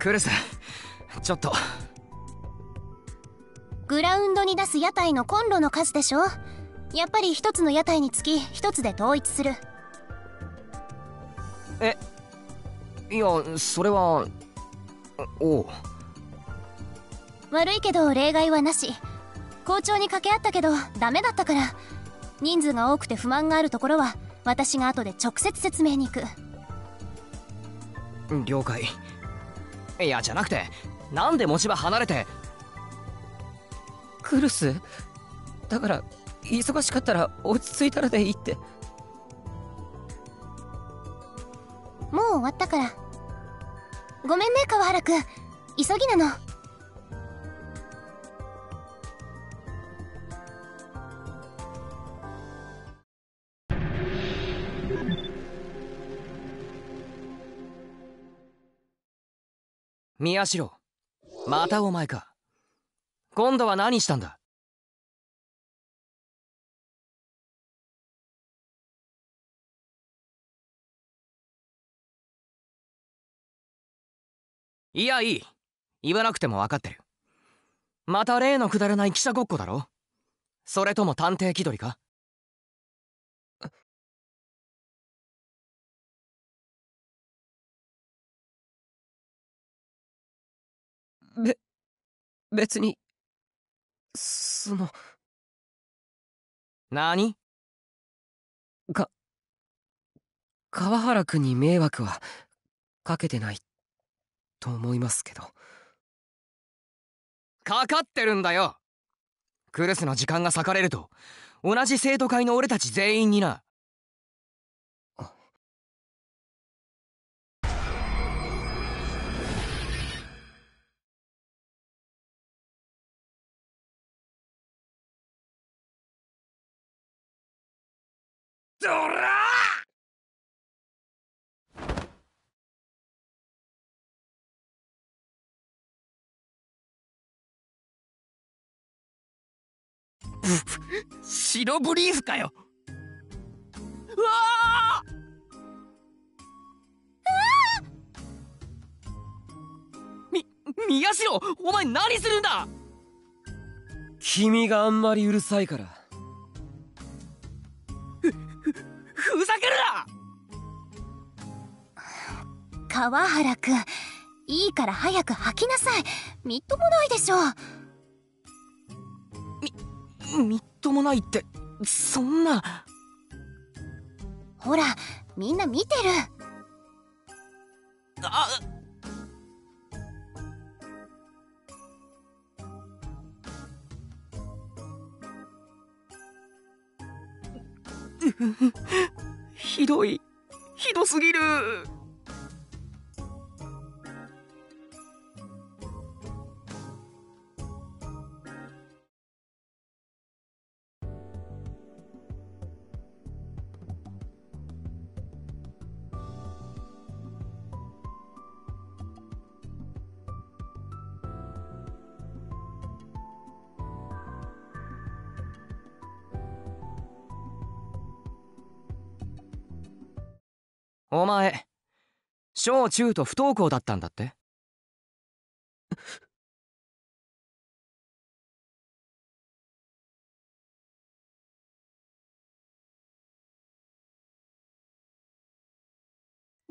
クルスちょっと。グラウンドに出す屋台のコンロの数でしょ？やっぱり一つの屋台につき一つで統一する。えいやそれはおう悪いけど例外はなし。校長に掛け合ったけどダメだったから。人数が多くて不満があるところは私が後で直接説明に行く。了解いやじゃなくてなんで持ち場離れてクルスだから忙しかったら落ち着いたらでいいって。もう終わったから。ごめんね川原くん。急ぎなの宮代またお前か。今度は何したんだ？いやいい。言わなくても分かってる。また例のくだらない記者ごっこだろ？それとも探偵気取りか？べ別にその。何？か川原君に迷惑はかけてないと思いますけど。かかってるんだよ。クルスの時間が割かれると同じ生徒会の俺たち全員にな白ブリーフかよ。うわみ宮代お前何するんだ。君があんまりうるさいから。ふざけるな。川原くんいいから早く吐きなさい。みっともないでしょみっともないって。そんな。ほらみんな見てる。あひどい。ひどすぎるお前小中と不登校だったんだって？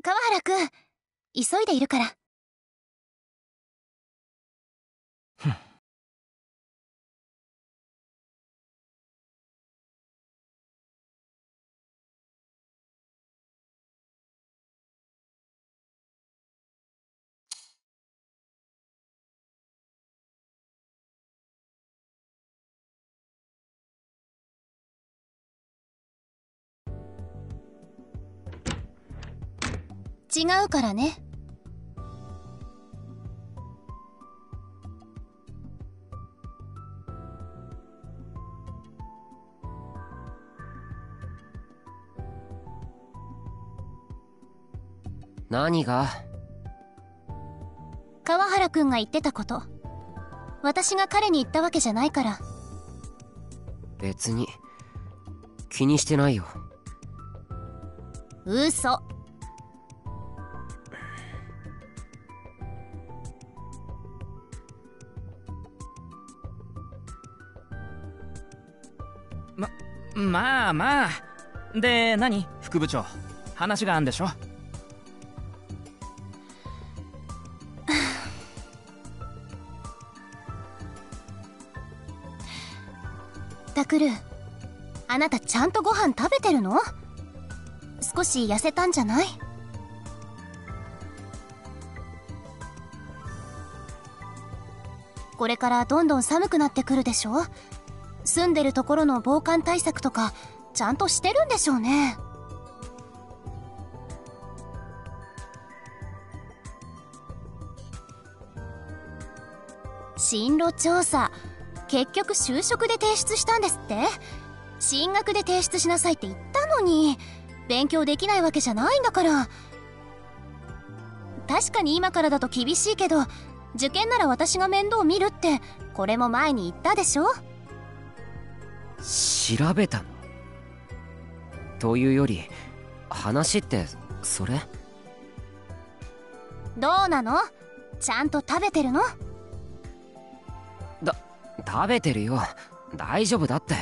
川原くん急いでいるから。違うからね。何が？川原くんが言ってたこと。私が彼に言ったわけじゃないから。別に。気にしてないよ。嘘まあまあ。で何？副部長話があんでしょ？タクルあなたちゃんとご飯食べてるの？少し痩せたんじゃない？これからどんどん寒くなってくるでしょ？住んでるところの防寒対策とかちゃんとしてるんでしょうね。進路調査。結局就職で提出したんですって。進学で提出しなさいって言ったのに。勉強できないわけじゃないんだから。確かに今からだと厳しいけど受験なら私が面倒見るってこれも前に言ったでしょ？調べたの？というより話ってそれ？どうなの？ちゃんと食べてるの？だ食べてるよ。大丈夫だって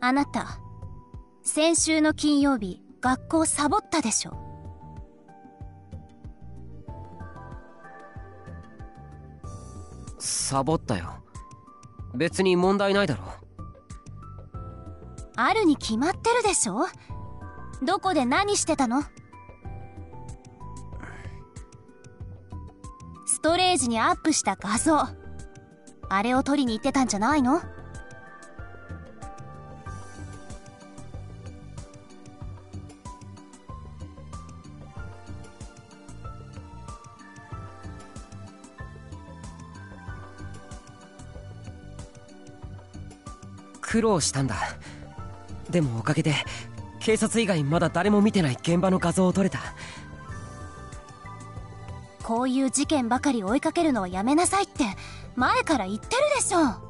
あなた先週の金曜日学校サボったでしょ？サボったよ。別に問題ないだろ。あるに決まってるでしょ？どこで何してたの？ストレージにアップした画像。あれを撮りに行ってたんじゃないの？苦労したんだ。でもおかげで警察以外まだ誰も見てない現場の画像を撮れた。こういう事件ばかり追いかけるのはやめなさいって前から言ってるでしょ。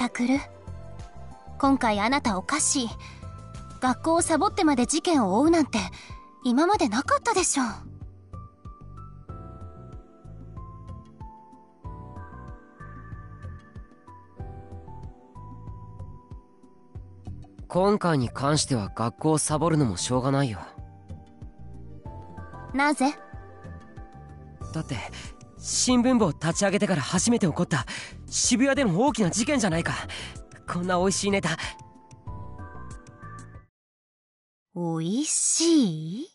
タクル今回あなたおかしい。学校をサボってまで事件を追うなんて今までなかったでしょ今回に関しては学校をサボるのもしょうがないよ。なぜ？だって新聞部を立ち上げてから初めて起こった渋谷での大きな事件じゃないか。こんな美味しいネタ。おいしい？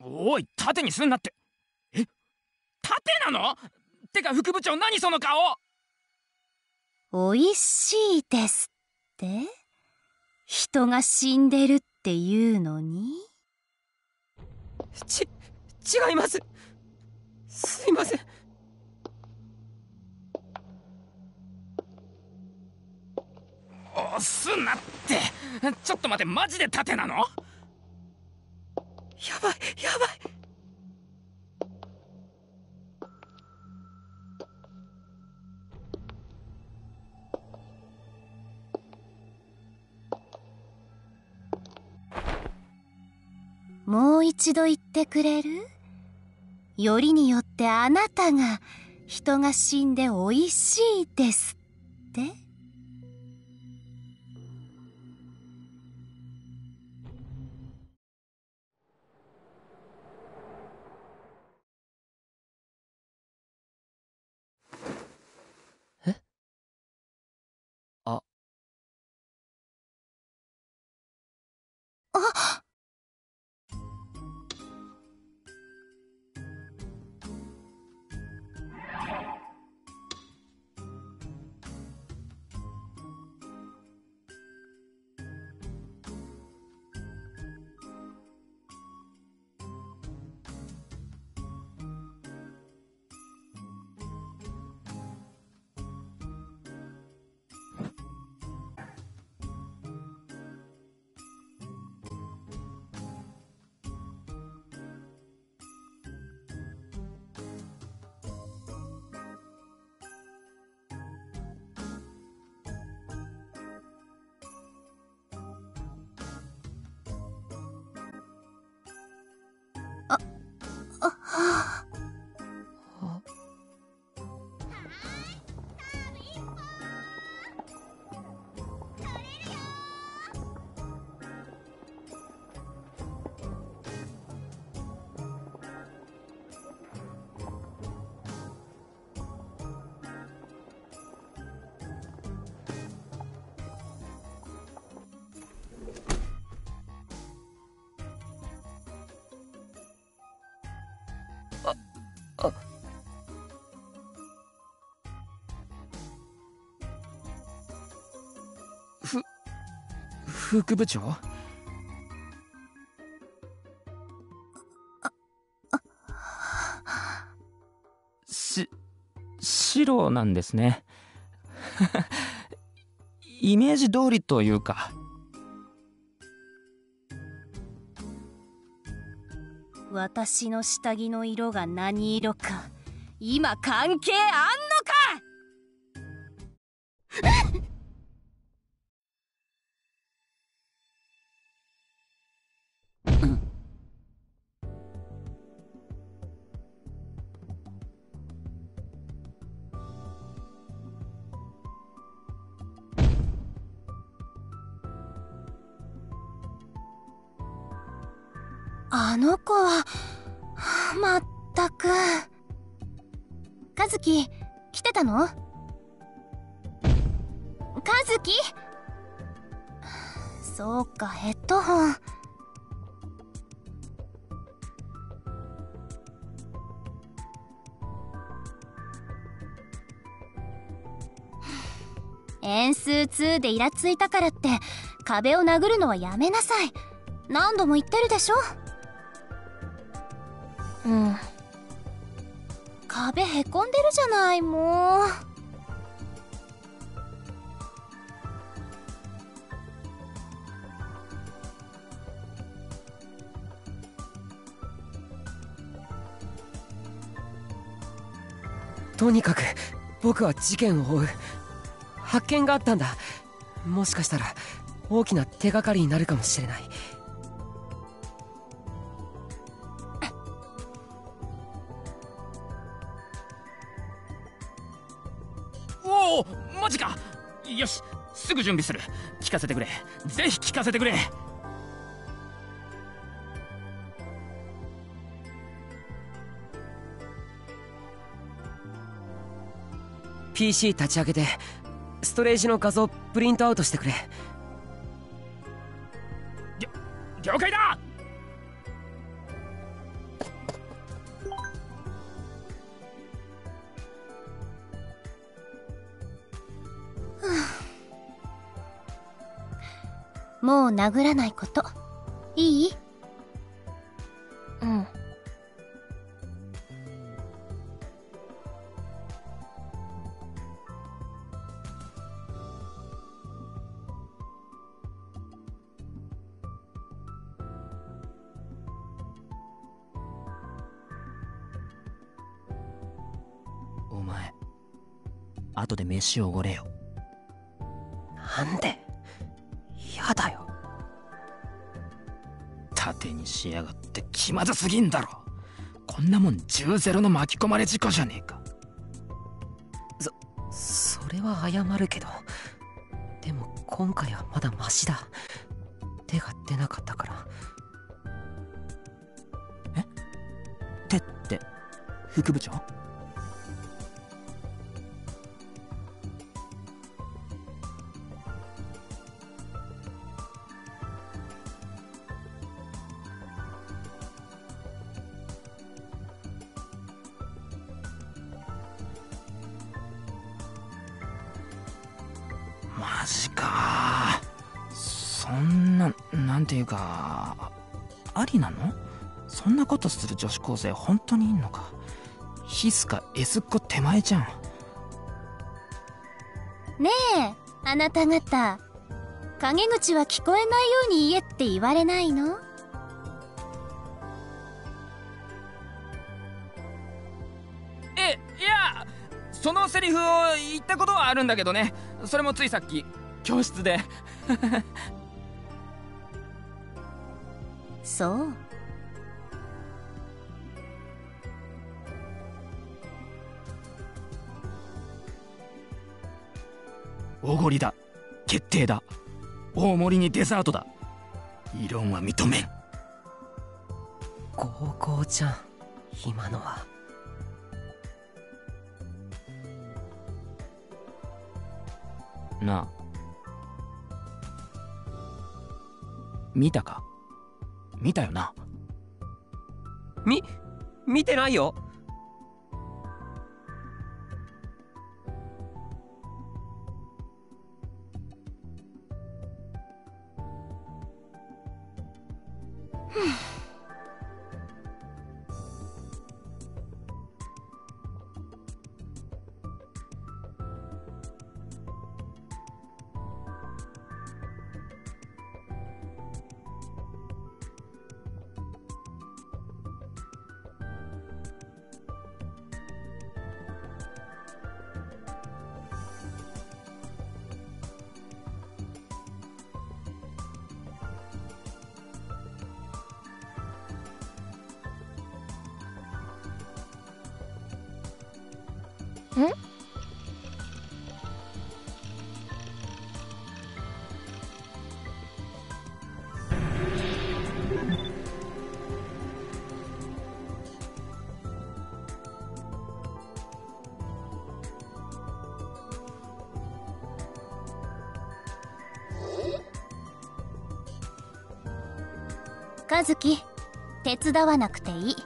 おい縦にすんなって。え？縦なの？てか副部長何その顔？おいしいですって人が死んでるっていうのに？ち違います。すいません。おすんなって。ちょっと待ってマジで縦なの？やばいやばいもう一度言ってくれる？よりによってあなたが人が死んで美味しいですって。あああ。Ah. 副部長？し白なんですね。イメージ通りというか。私の下着の色が何色か今関係あんイラついたからって壁を殴るのはやめなさい。何度も言ってるでしょ？うん。壁へこんでるじゃないもう。とにかく僕は事件を追う。発見があったんだ。もしかしたら大きな手がかりになるかもしれない。おおマジか。よしすぐ準備する。聞かせてくれ。ぜひ聞かせてくれ。PC 立ち上げてストレージの画像プリントアウトしてくれ。了解だ！もう殴らないこと。いい？飯をおごれよ。なんで？やだよ。盾にしやがって気まずすぎんだろ。こんなもん10ゼロの巻き込まれ事故じゃねえか。それは謝るけど。でも今回はまだマシだ高生本当にいんのかヒスか S っ子手前じゃんねえあなた方陰口は聞こえないように言えって言われないのえいやそのセリフを言ったことはあるんだけどねそれもついさっき教室でそうおごりだ。決定だ。大盛りにデザートだ。異論は認めん。高校じゃん今のは。なあ。見たか？見たよな？み見てないよ和樹手伝わなくていい。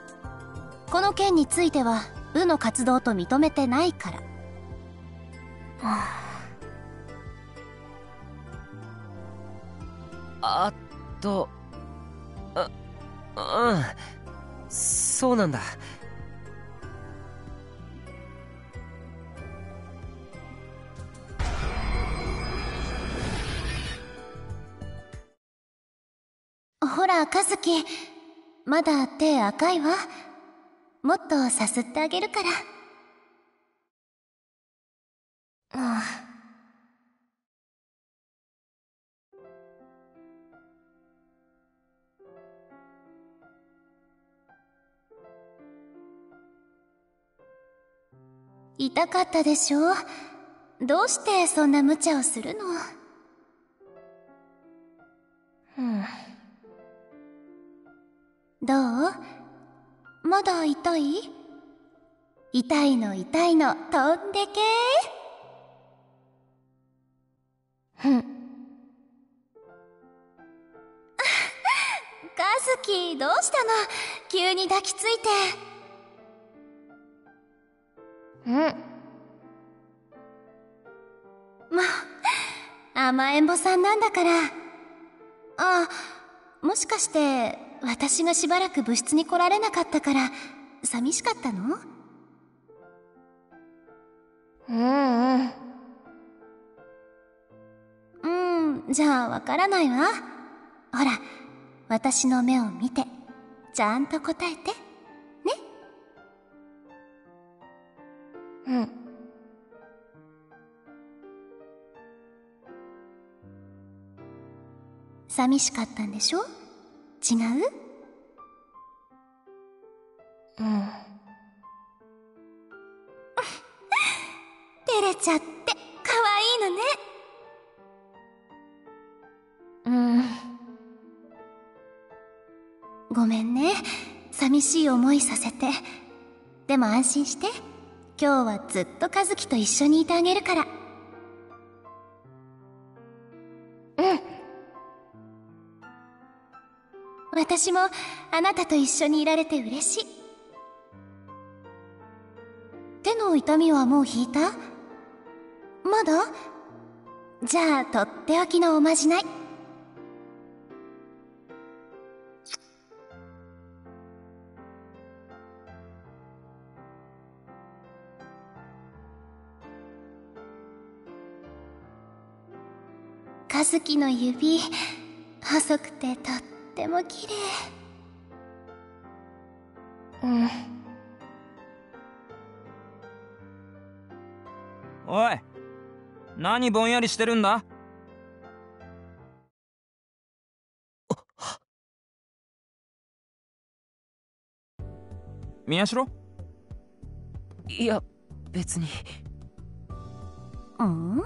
この件については部の活動と認めてないから。あっとあうん。そうなんだ。ほら和樹。まだ手赤いわ。もっとさすってあげるから。ああ。痛かったでしょ？どうしてそんな無茶をするの？うん。どう？まだ痛い？痛いの痛いの飛んでけふん。カズキどうしたの？急に抱きついて。うん。まあ甘えん坊さんなんだから。あもしかして私がしばらく部室に来られなかったから寂しかったの？うんうん。うんじゃあわからないわ。ほら私の目を見てちゃんと答えて。ね？うん。寂しかったんでしょ？違う？うん。照れちゃって可愛いのね。うん。ごめんね。寂しい思いさせて。でも安心して。今日はずっと和樹と一緒にいてあげるから。私もあなたと一緒にいられて嬉しい。手の痛みはもう引いた？まだ？じゃあとっておきのおまじない。和樹の指細くてとっても綺麗。うん。おい何ぼんやりしてるんだ？宮代？いや別に。うん？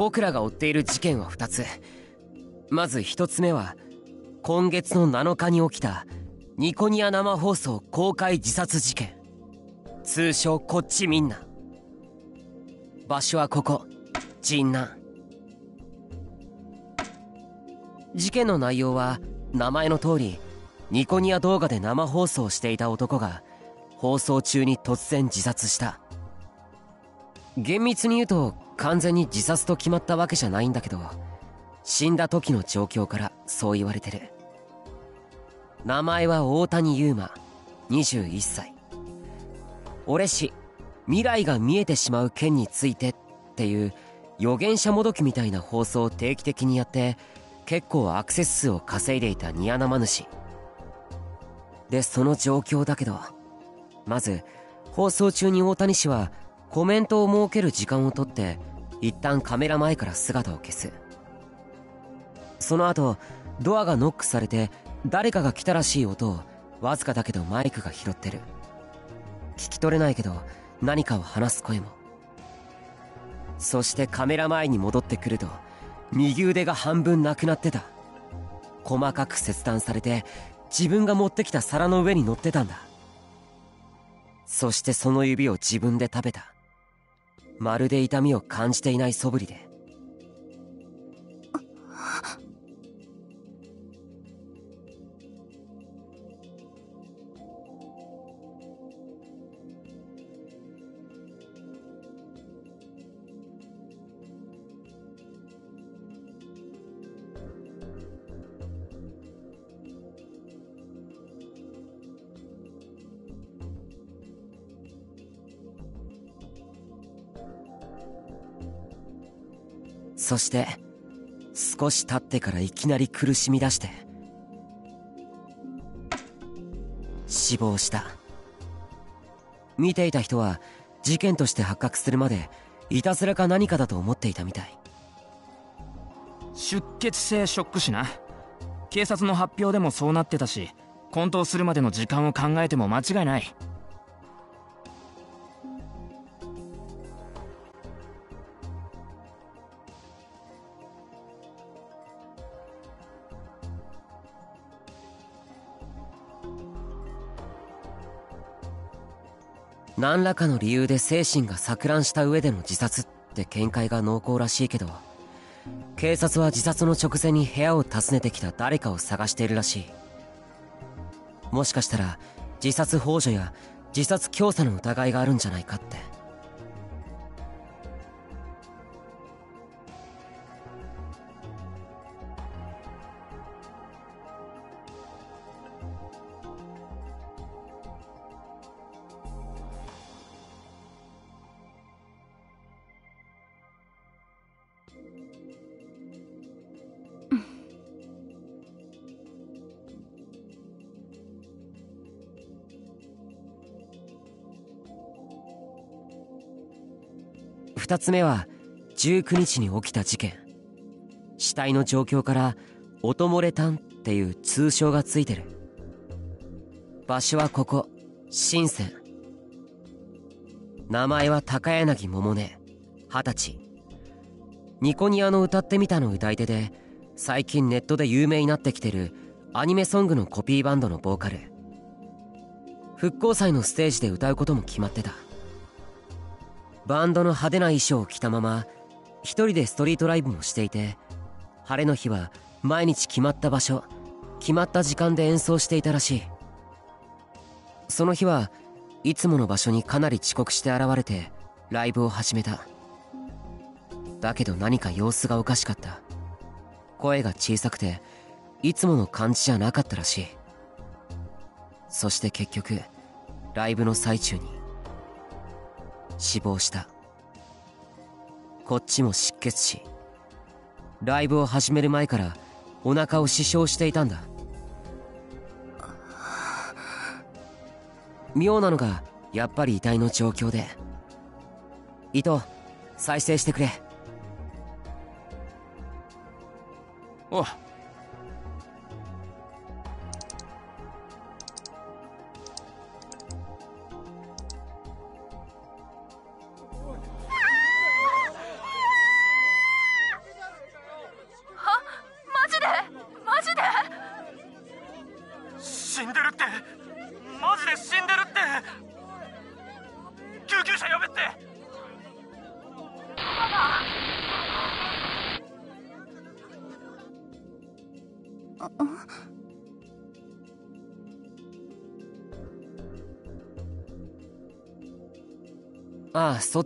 僕らが追っている事件は2つ。まず1つ目は今月の7日に起きたニコニア生放送公開自殺事件。通称こっちみんな。場所はここ神南。事件の内容は名前の通りニコニア動画で生放送していた男が放送中に突然自殺した。厳密に言うと完全に自殺と決まったわけじゃないんだけど死んだ時の状況からそう言われてる。名前は大谷優馬21歳。俺氏未来が見えてしまう件についてっていう予言者もどきみたいな放送を定期的にやって結構アクセス数を稼いでいたニア生主でその状況だけどまず放送中に大谷氏はコメントを設ける時間をとって一旦カメラ前から姿を消す。その後ドアがノックされて誰かが来たらしい音をわずかだけどマイクが拾ってる。聞き取れないけど何かを話す声も。そしてカメラ前に戻ってくると右腕が半分なくなってた。細かく切断されて自分が持ってきた皿の上に乗ってたんだ。そしてその指を自分で食べた。まるで痛みを感じていない素振りで。そして少し経ってからいきなり苦しみ出して死亡した。見ていた人は事件として発覚するまでいたずらか何かだと思っていたみたい。出血性ショック死な。警察の発表でもそうなってたし混沌するまでの時間を考えても間違いない。何らかの理由で精神が錯乱した上での自殺って見解が濃厚らしいけど警察は自殺の直前に部屋を訪ねてきた誰かを探しているらしい。もしかしたら自殺幇助や自殺教唆の疑いがあるんじゃないかって。2つ目は19日に起きた事件。死体の状況から音漏れ炭っていう通称がついてる。場所はここ深セン。名前は高柳桃音。二十歳。ニコニアの歌ってみたの歌い手で最近ネットで有名になってきてるアニメソングのコピーバンドのボーカル。復興祭のステージで歌うことも決まってた。バンドの派手な衣装を着たまま一人でストリートライブもしていて晴れの日は毎日決まった場所決まった時間で演奏していたらしい。その日はいつもの場所にかなり遅刻して現れてライブを始めた。だけど何か様子がおかしかった。声が小さくていつもの感じじゃなかったらしい。そして結局ライブの最中に死亡した。こっちも失血死ライブを始める前からお腹を死傷していたんだ。妙なのがやっぱり遺体の状況で糸再生してくれ。おマ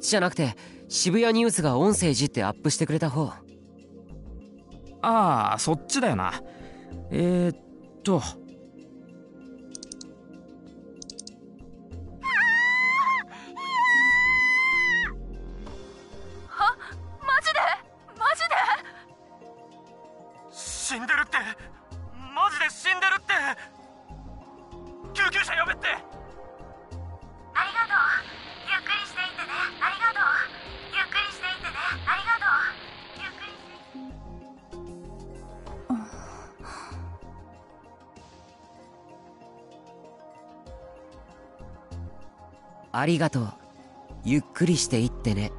ちじゃなくて渋谷ニュースが音声いじってアップしてくれた方。ああそっちだよな。えー、っと。マジで？マジで？死んでるって。マジで死んでるって。救急車呼べってありがとう。ゆっくりしていってね。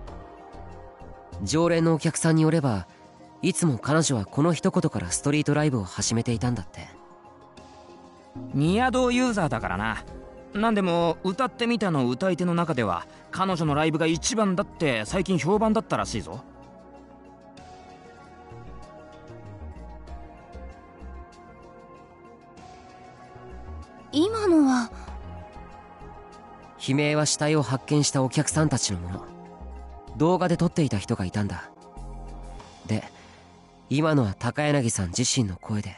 常連のお客さんによればいつも彼女はこの一言からストリートライブを始めていたんだって。ニアドユーザーだからな。何でも歌ってみたの歌い手の中では彼女のライブが一番だって最近評判だったらしいぞ。悲鳴は死体を発見したお客さんたちのもの。動画で撮っていた人がいたんだ。で今のは高柳さん自身の声で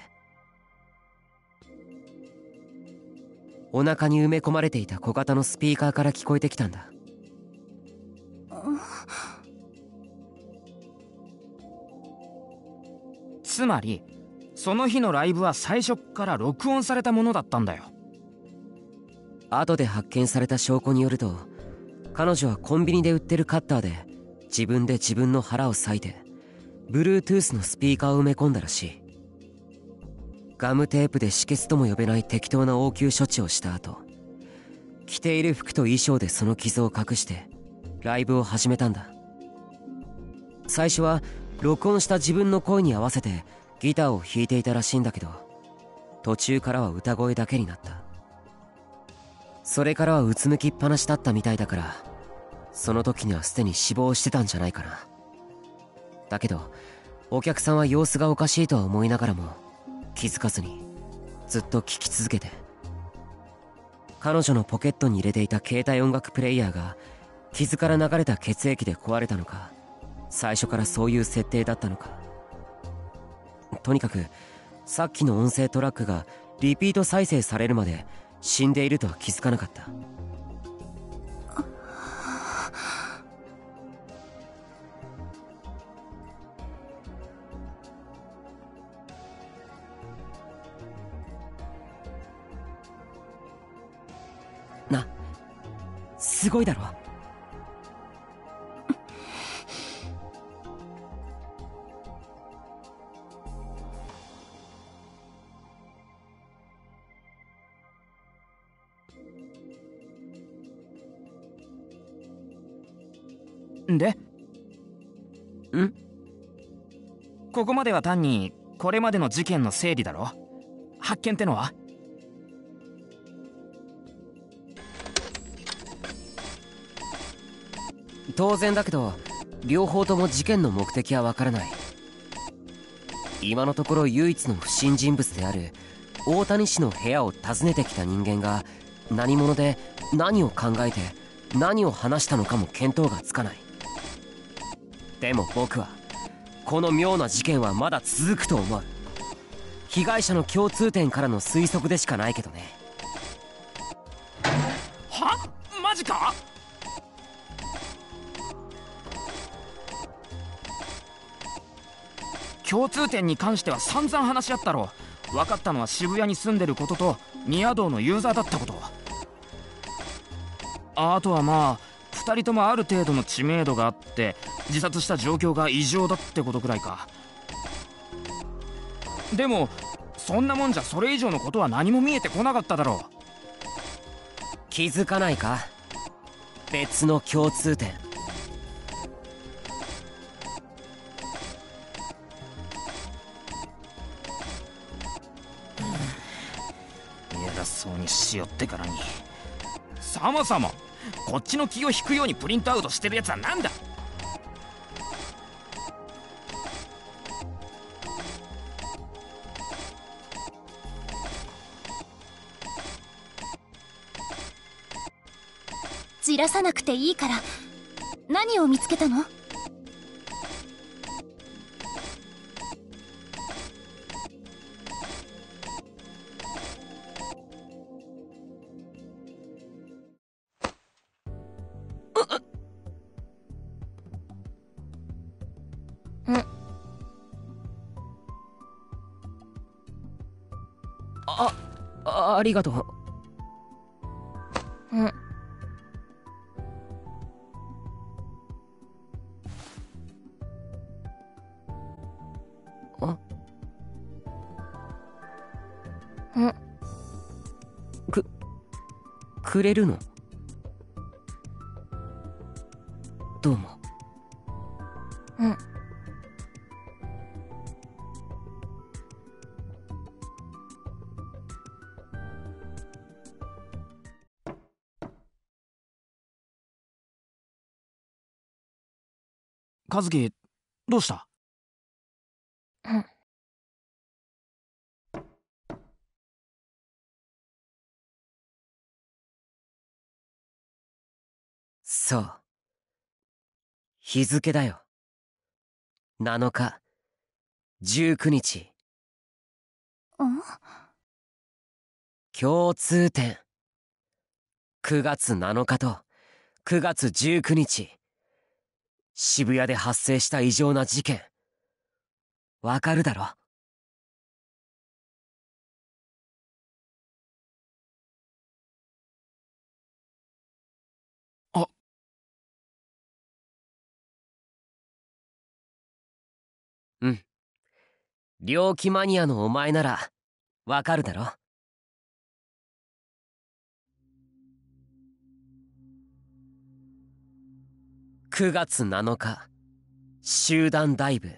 お腹に埋め込まれていた小型のスピーカーから聞こえてきたんだ。つまりその日のライブは最初から録音されたものだったんだよ。後で発見された証拠によると彼女はコンビニで売ってるカッターで自分で自分の腹を裂いて Bluetooth のスピーカーを埋め込んだらしい。ガムテープで止血とも呼べない適当な応急処置をした後着ている服と衣装でその傷を隠してライブを始めたんだ。最初は録音した自分の声に合わせてギターを弾いていたらしいんだけど途中からは歌声だけになった。それからはうつむきっぱなしだったみたいだからその時にはすでに死亡してたんじゃないかな。だけどお客さんは様子がおかしいとは思いながらも気づかずにずっと聴き続けて彼女のポケットに入れていた携帯音楽プレイヤーが傷から流れた血液で壊れたのか最初からそういう設定だったのか。とにかくさっきの音声トラックがリピート再生されるまで死んでいるとは気づかなかった。なすごいだろここまでは単にこれまでの事件の整理だろ。発見ってのは？当然だけど両方とも事件の目的はわからない。今のところ唯一の不審人物である大谷氏の部屋を訪ねてきた人間が何者で何を考えて何を話したのかも見当がつかない。でも僕はこの妙な事件はまだ続くと思う。被害者の共通点からの推測でしかないけどね。は？マジか？共通点に関しては散々話し合ったろ。分かったのは渋谷に住んでることとニア道のユーザーだったこと。あとはまあ2人ともある程度の知名度があって自殺した状況が異常だってことくらいか。でもそんなもんじゃそれ以上のことは何も見えてこなかっただろう。気づかないか？別の共通点。偉そうにしよってからに。そもそもこっちの気を引くようにプリントアウトしてるやつは何だ？じらさなくていいから。何を見つけたの？あありがとう。うん。あ。うん。くくれるの？和樹どうした？うん。そう。日付だよ。7日。19日。うん？共通点。9月7日と9月19日渋谷で発生した異常な事件。わかるだろ？あ。うん。猟奇マニアのお前ならわかるだろ？9月7日集団ダイブ。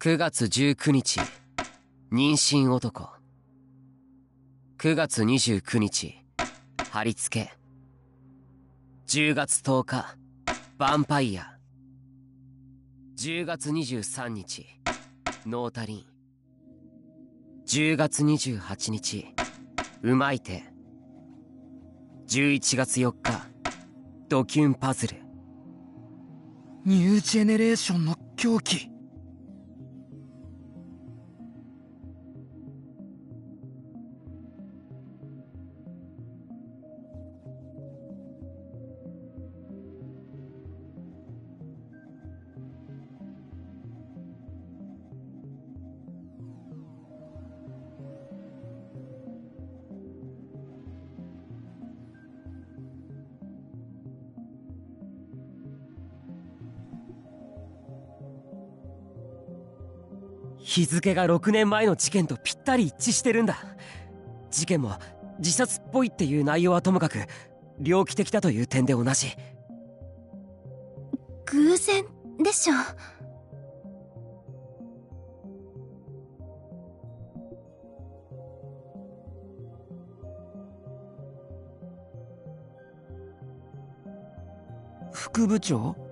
9月19日妊娠男。9月29日貼り付け。10月10日ヴァンパイア。10月23日ノータリン。10月28日うまい手。11月4日ドキュンパズル。ニュージェネレーションの狂気。日付が6年前の事件とぴったり一致してるんだ。事件も自殺っぽいっていう内容はともかく猟奇的だという点で同じ偶然でしょ。副部長？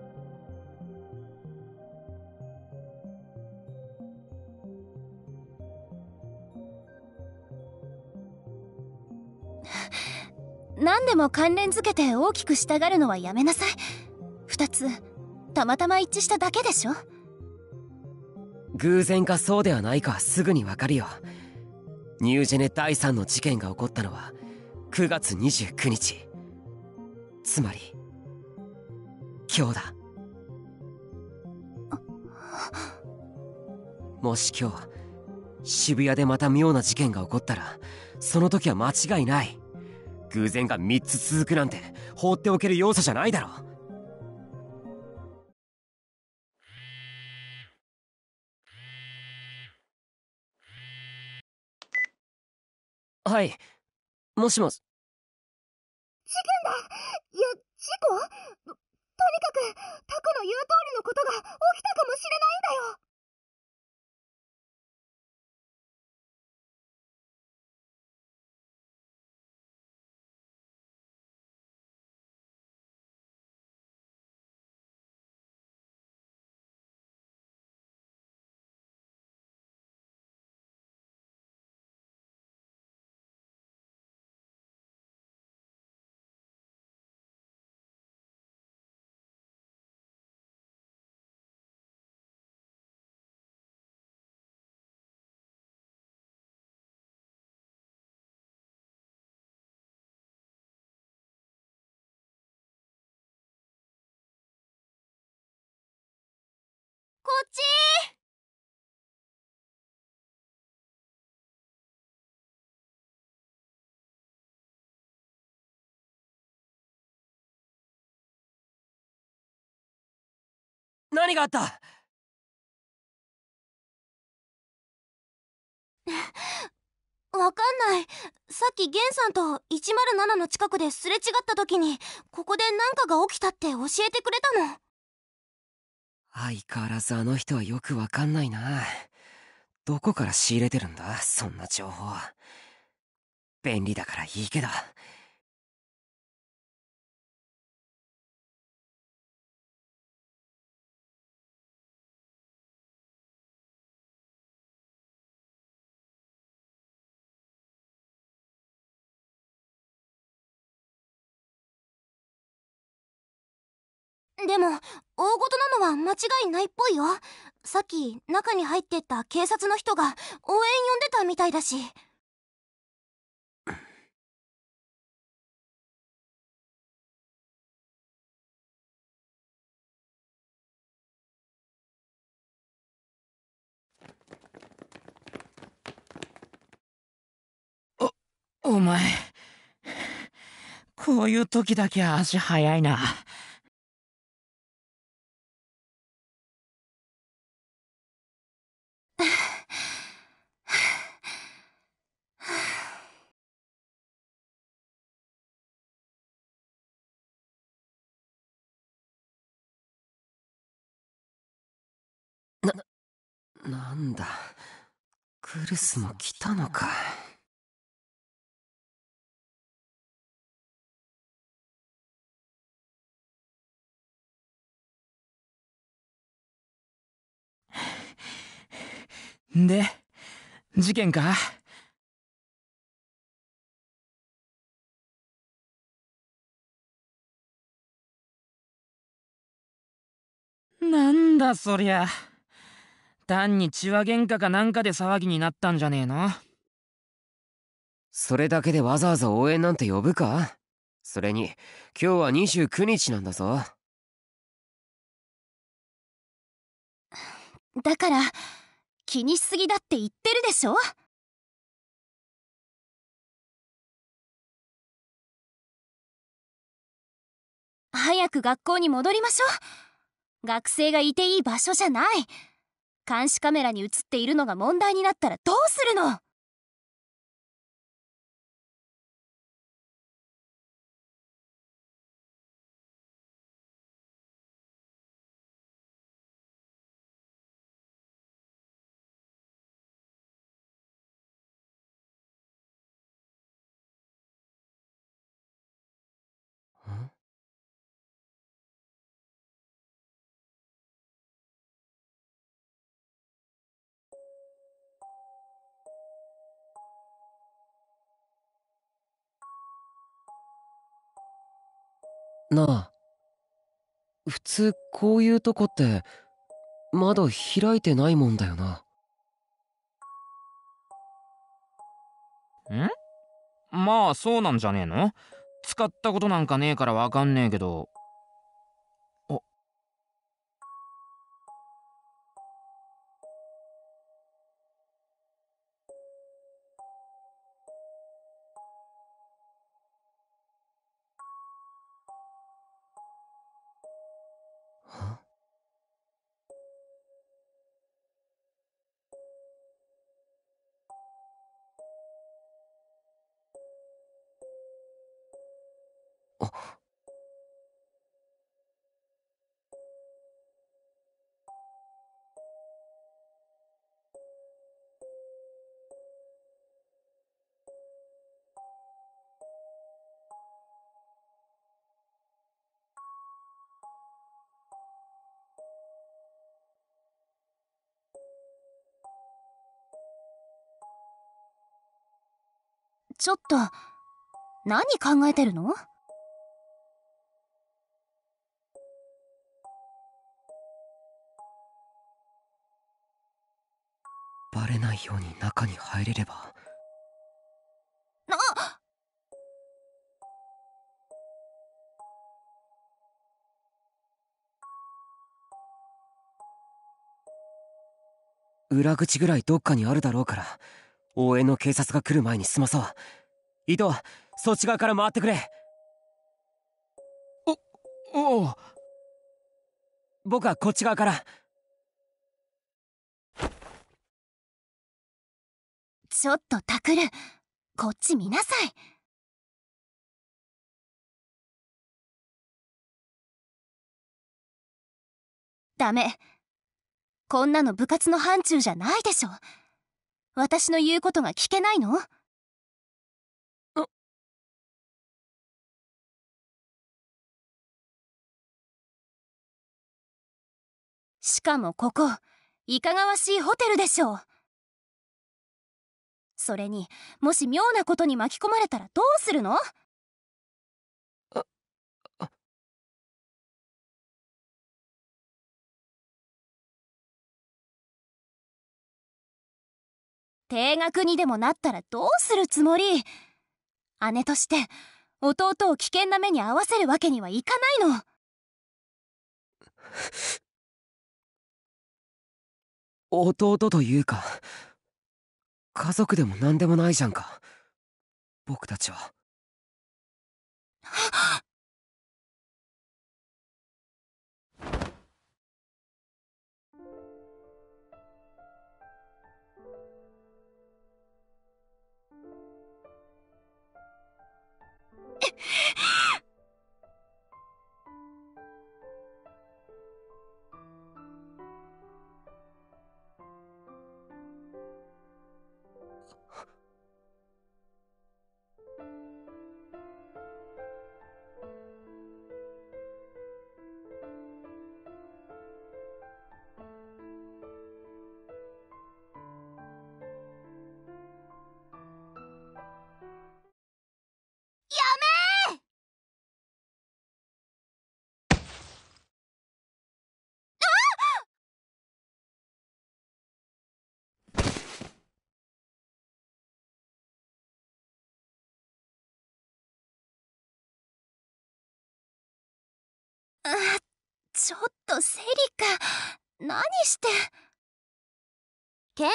でも関連づけて大きくしたがるのはやめなさい。二つたまたま一致しただけでしょ。偶然かそうではないかはすぐにわかるよ。ニュージェネ第3の事件が起こったのは9月29日。つまり今日だ。もし今日渋谷でまた妙な事件が起こったらその時は間違いない。偶然が3つ続くなんて放っておける要素じゃないだろ。はい。もしもし。事件だいや、事故ととにかく、タクの言う通りのことが起きたかもしれないんだよ。こっち何があった？わかんない。さっきゲンさんと107の近くですれ違った時に、ここで何かが起きたって教えてくれたの。相変わらずあの人はよくわかんないな。どこから仕入れてるんだそんな情報。便利だからいいけど。でも、大事なのは間違いないっぽいよ。さっき、中に入ってった警察の人が、応援呼んでたみたいだし。お前こういう時だけ足早いななんだ。クルスも来たのか。で事件か？なんだそりゃ。単に血は喧嘩かなんかで騒ぎになったんじゃねえの？それだけでわざわざ応援なんて呼ぶか？それに、今日は29日なんだぞ。だから、気にしすぎだって言ってるでしょ？早く学校に戻りましょう。学生がいていい場所じゃない。監視カメラに映っているのが問題になったらどうするの？なあ。普通こういうとこって、窓開いてないもんだよな。ん？まあそうなんじゃねえの？使ったことなんかねえからわかんねえけど。ちょっと、何考えてるの？バレないように中に入れれば。あ裏口ぐらいどっかにあるだろうから、応援の警察が来る前に済まそう。伊藤、そっち側から回ってくれ。おお僕はこっち側から。ちょっとタクル、こっち見なさい。ダメ。こんなの部活の範疇じゃないでしょ。私の言うことが聞けないの？しかもここ、いかがわしいホテルでしょう。それに、もし妙なことに巻き込まれたらどうするの？定額にでもなったらどうするつもり？姉として弟を危険な目に遭わせるわけにはいかないの。弟というか、家族でも何でもないじゃんか。僕たちは。ちょっとセリカ何して？喧嘩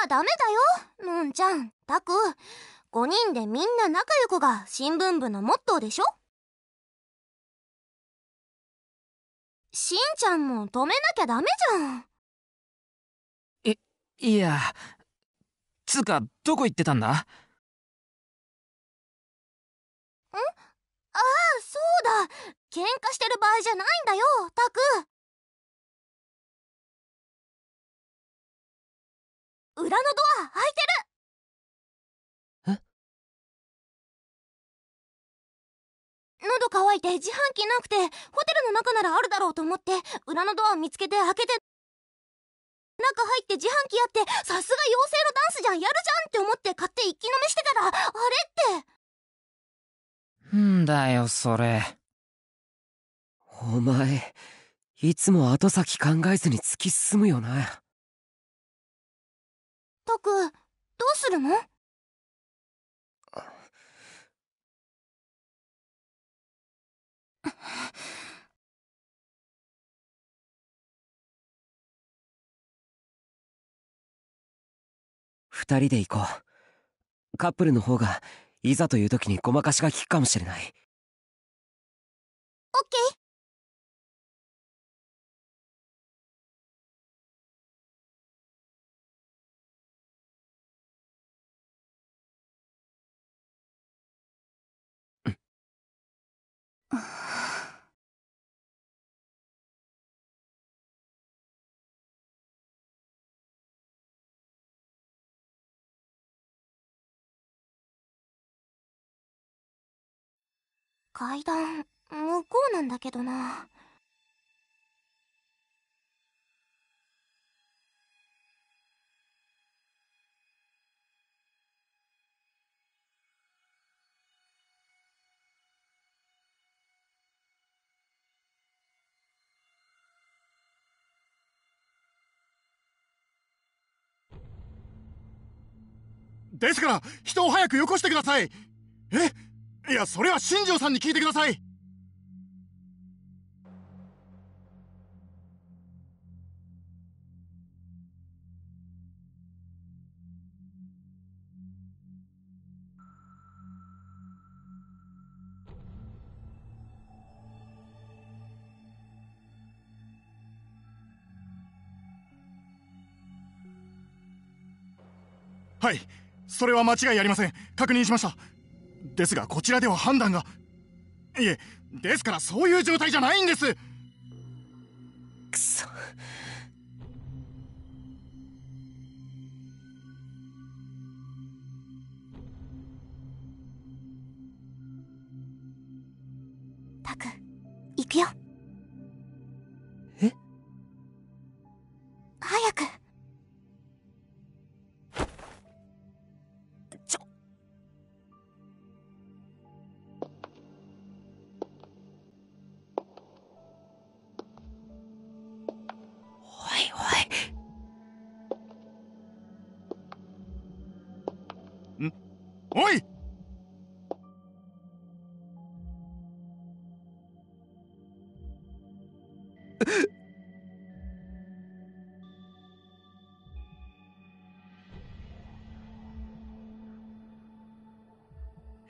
はダメだよのんちゃん。たく5人でみんな仲良くが新聞部のモットーでしょ？しんちゃんも止めなきゃダメじゃん。いやつうかどこ行ってたんだ？ああそうだ喧嘩してる場合じゃないんだよたく裏のドア開いてる。喉乾いて自販機なくてホテルの中ならあるだろうと思って裏のドア見つけて開けて中入って自販機やってさすが妖精のダンスじゃんやるじゃんって思って買って一気飲みしてたらあれって。んだよそれお前いつも後先考えずに突き進むよな。タクどうするの？二人で行こう。カップルの方がいざという時にごまかしが効くかもしれない階段向こうなんだけどな。ですから人を早くよこしてください。え？っいやそれは新庄さんに聞いてください。はい。それは間違いありません。確認しました。ですがこちらでは判断が。いえですからそういう状態じゃないんです。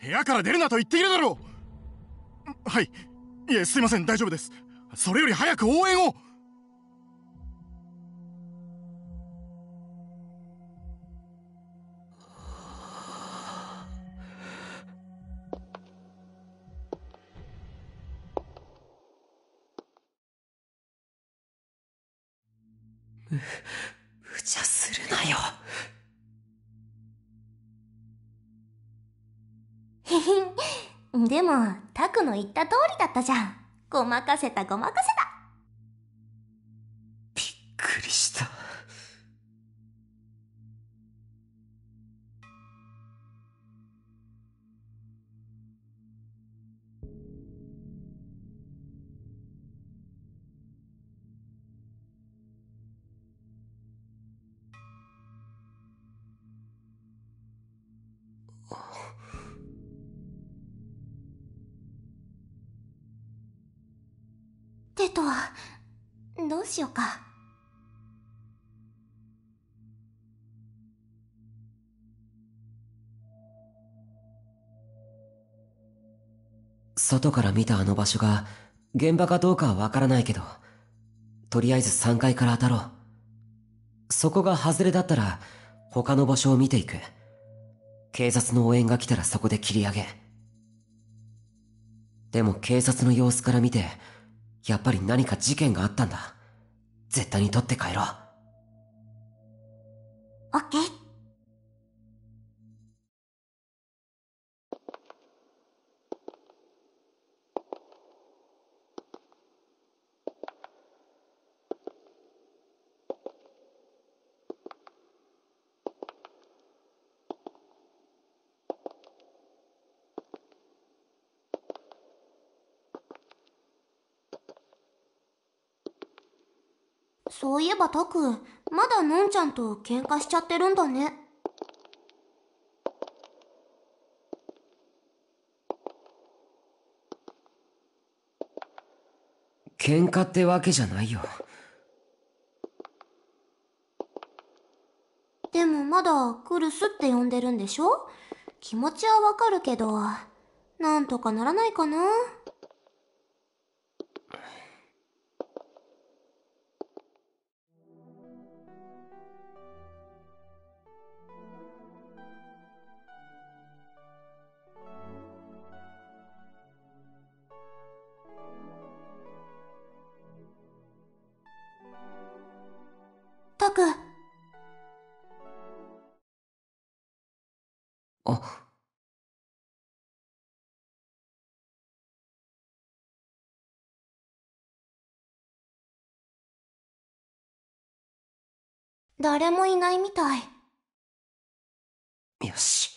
部屋から出るなと言っているだろう。はい。いえすいません。大丈夫です。それより早く応援を。もタクの言った通りだったじゃん。ごまかせたごまかせたしようか？外から見たあの場所が現場かどうかはわからないけどとりあえず3階から当たろう。そこが外れだったら他の場所を見ていく。警察の応援が来たらそこで切り上げ。でも警察の様子から見てやっぱり何か事件があったんだ。絶対に取って帰ろう。オッケーそういえばタク、まだのんちゃんと喧嘩しちゃってるんだね。喧嘩ってわけじゃないよ。でもまだクルスって呼んでるんでしょ？気持ちはわかるけど、なんとかならないかな？誰もいないみたい。よし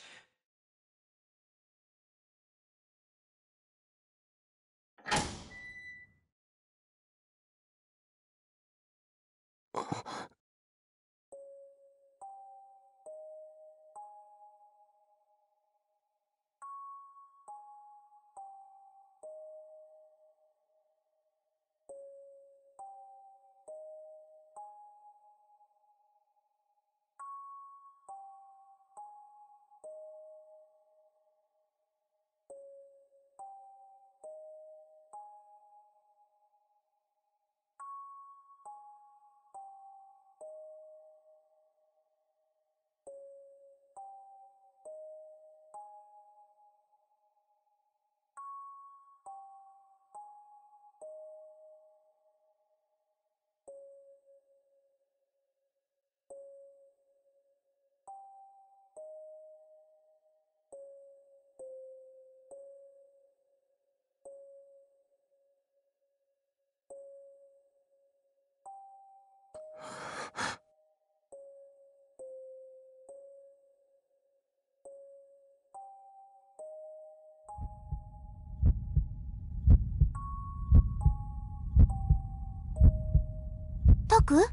タクん？ど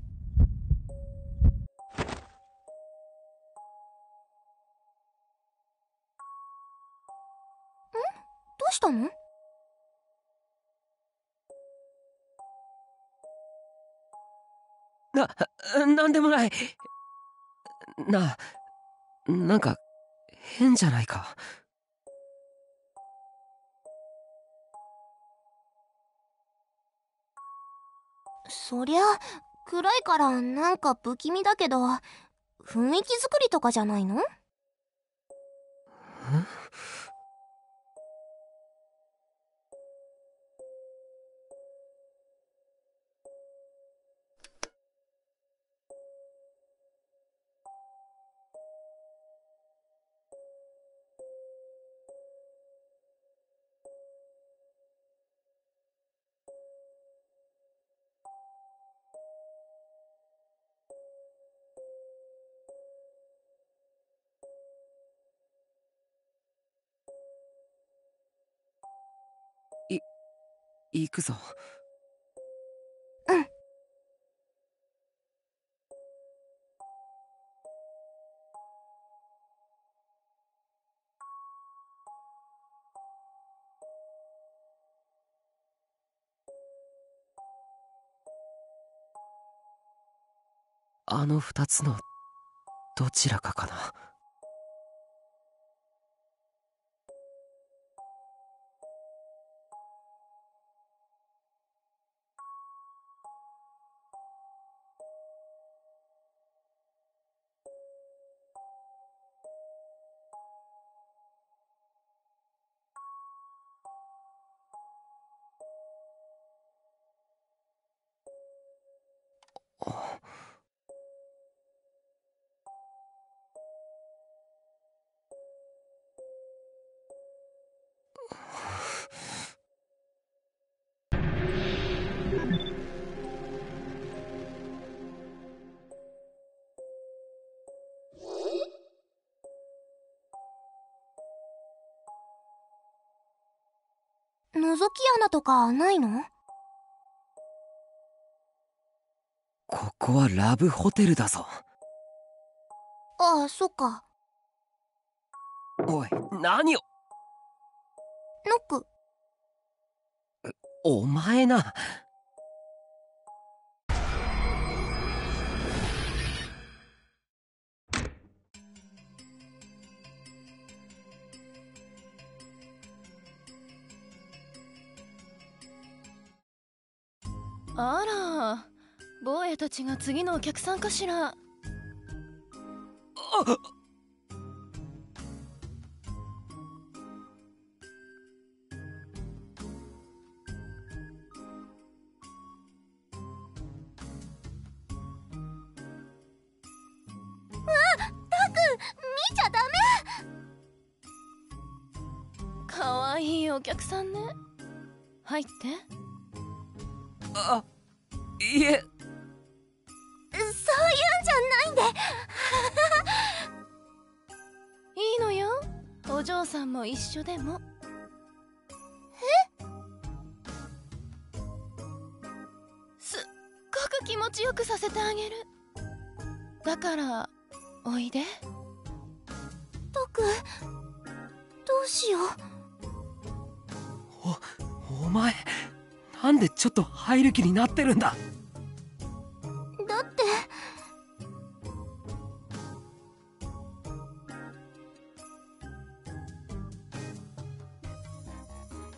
うしたの？な、なんでもない。な、なんか、変じゃないか。そりゃ、暗いからなんか不気味だけど、雰囲気作りとかじゃないの？行くぞ。うん。あの二つのどちらかかな。かないの？ここはラブホテルだぞ。ああそっか。おい何を？ノック。お前なあら坊やたちが次のお客さんかしら。見ちゃダかわいいお客さんね。入ってあいえ。メそういうんじゃないんで。いいのよ。お嬢さんも一緒でも。え？すっごく気持ちよくさせてあげる。だからおいで。トクどうしよう。お前なんでちょっと入る気になってるんだ？だって。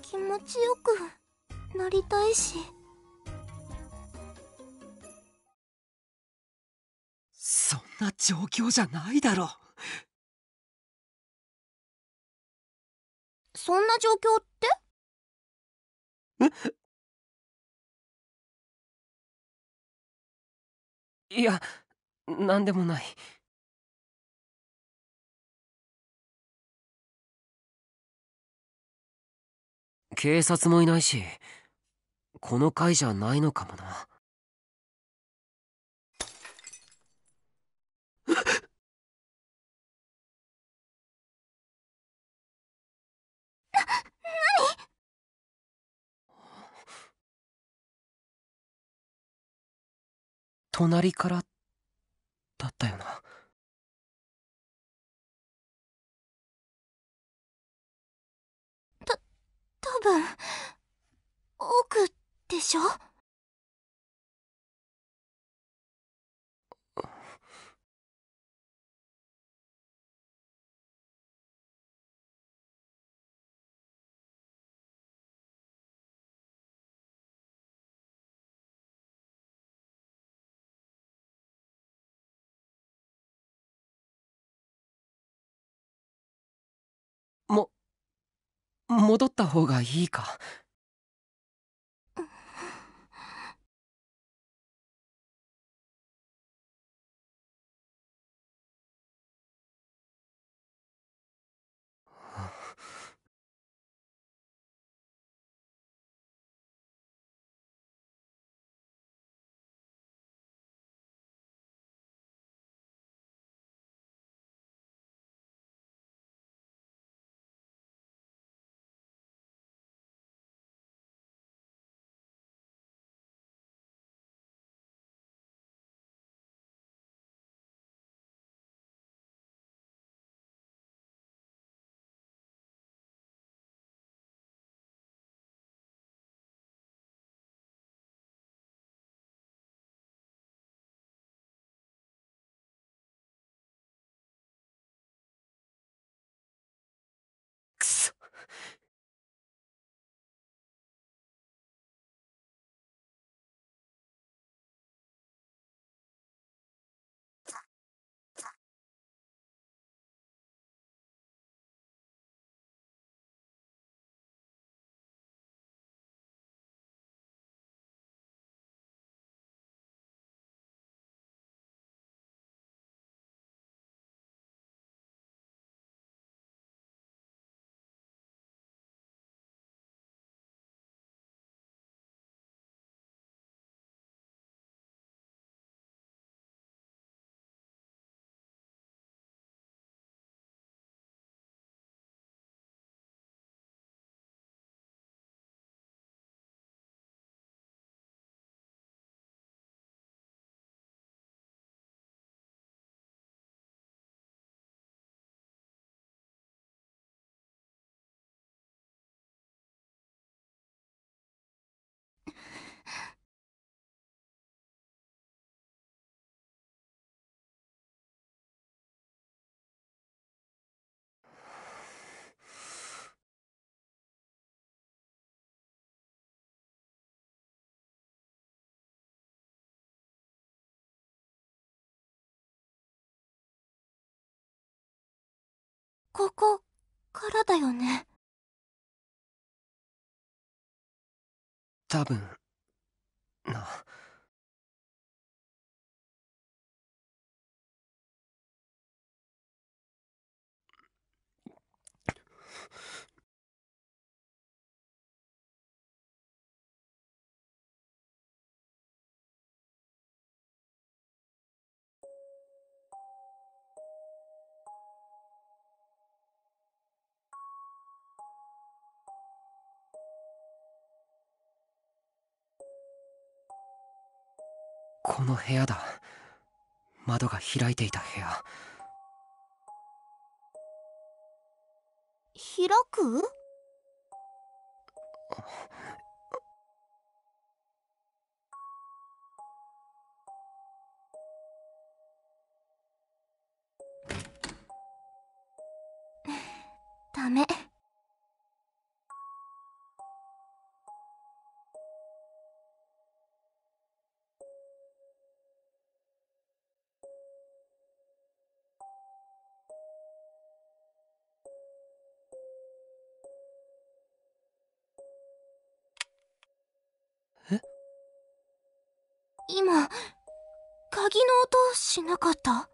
気持ちよくなりたいし。そんな状況じゃないだろ。そんな状況って？いやなんでもない。警察もいないしこの階じゃないのかもな。隣からだったよな。多分奥でしょ？戻った方がいいか。ここからだよね。多分。な。この部屋だ。窓が開いていた部屋。開く？ダメ。今鍵の音しなかった？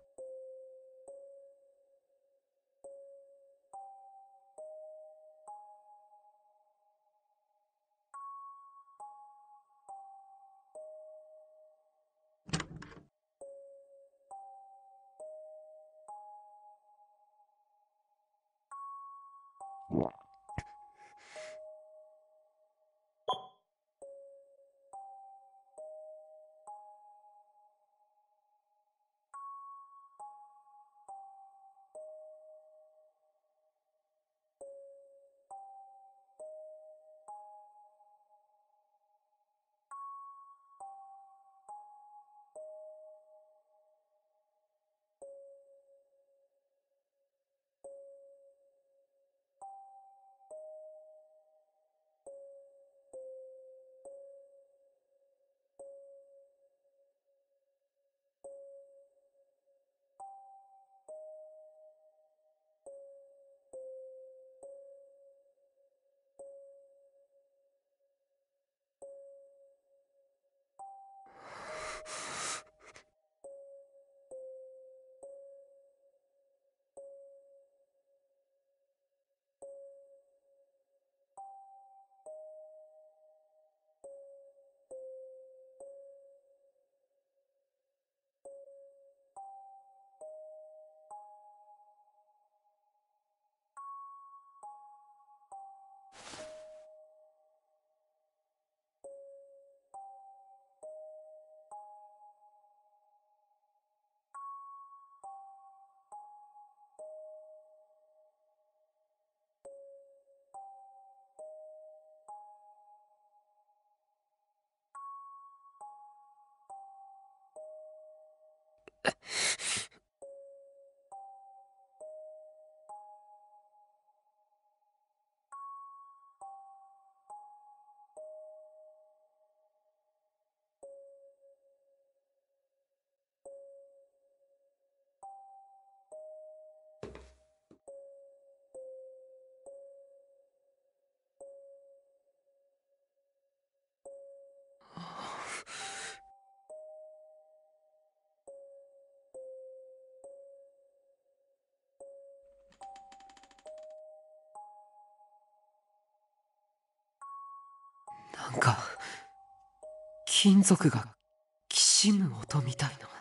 か金属がきしむ音みたいな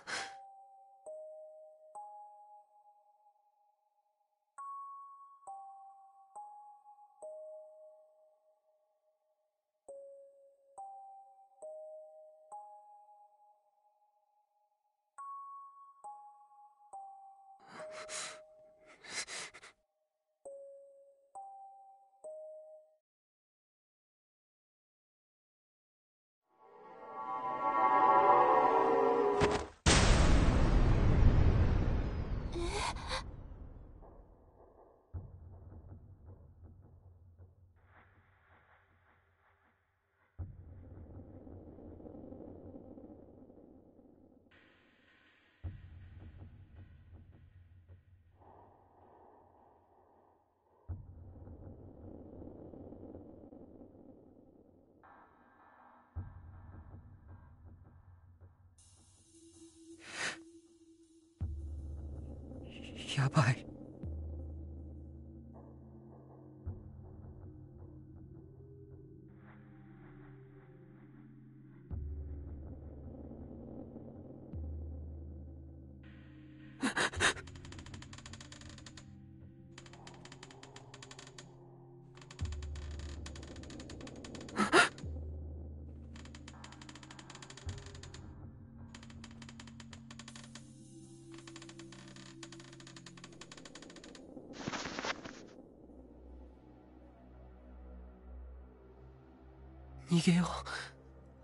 逃げよう。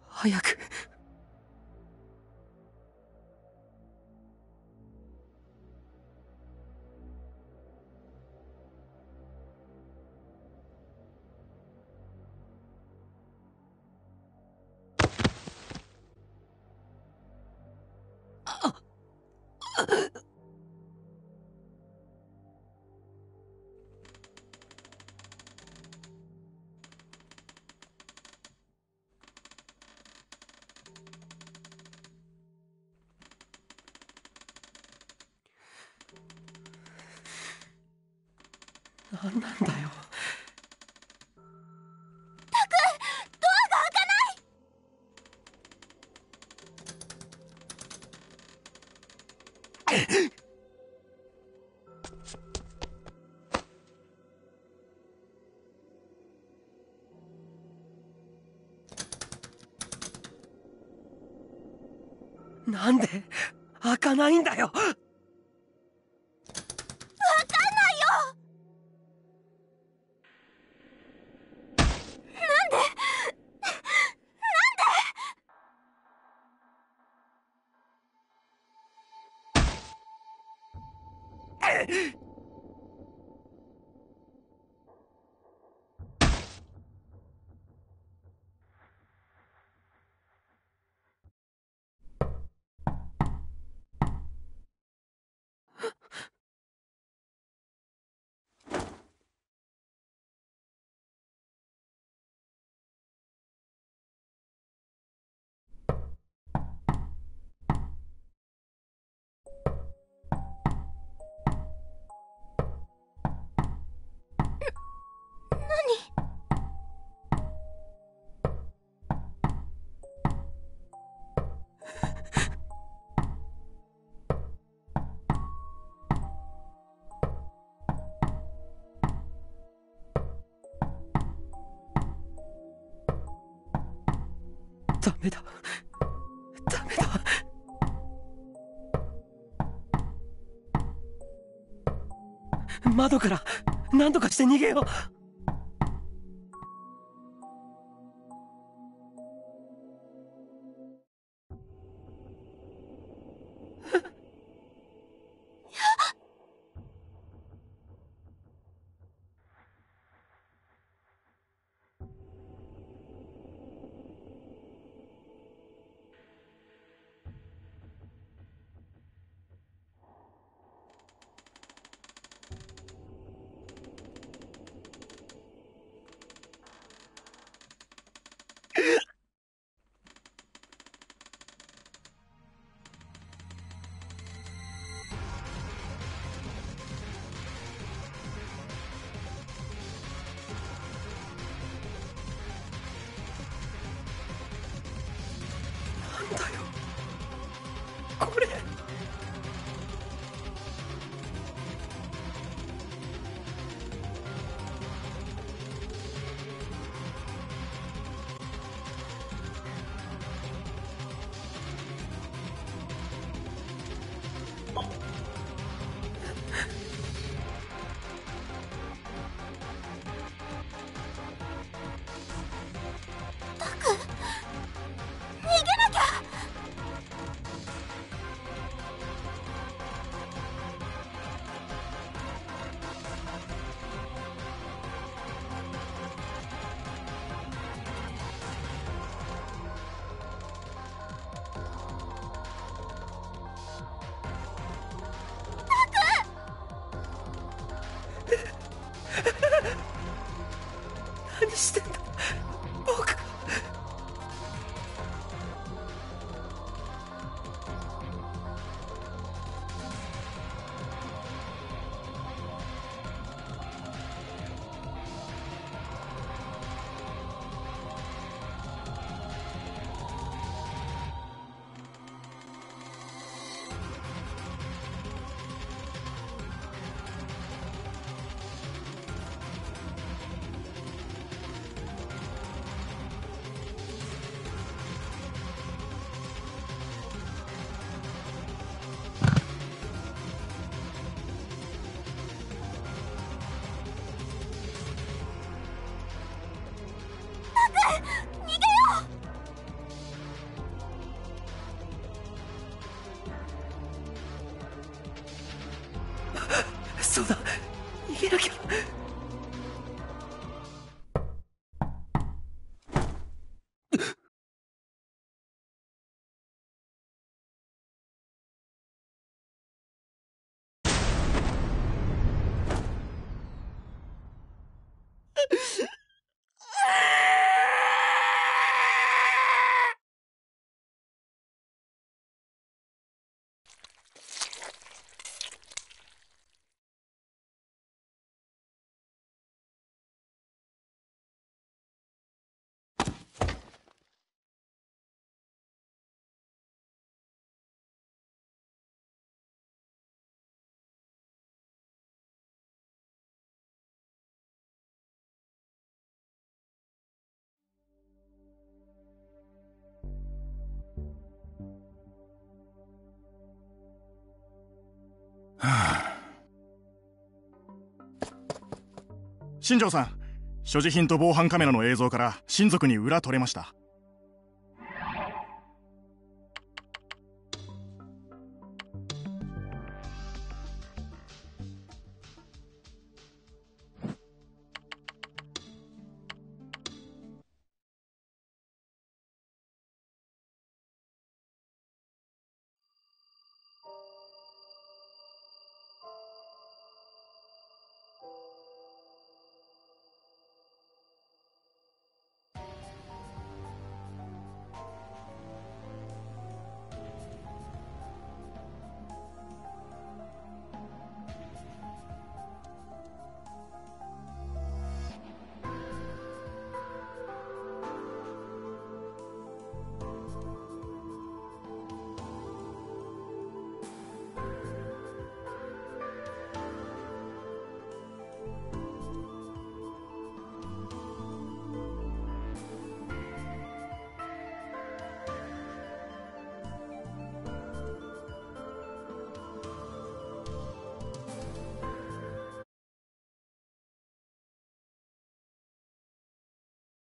早く。なんで開かないんだよ。ダメだ。ダメだ。窓から何とかして逃げよう。新庄さん所持品と防犯カメラの映像から親族に裏取れました。